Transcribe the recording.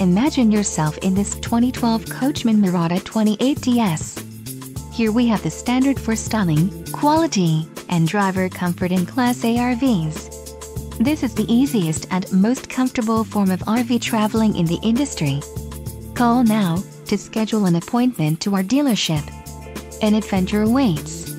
Imagine yourself in this 2012 Coachmen Mirada 28DS. Here we have the standard for styling, quality, and driver comfort in Class A RVs. This is the easiest and most comfortable form of RV traveling in the industry. Call now to schedule an appointment to our dealership. An adventure awaits.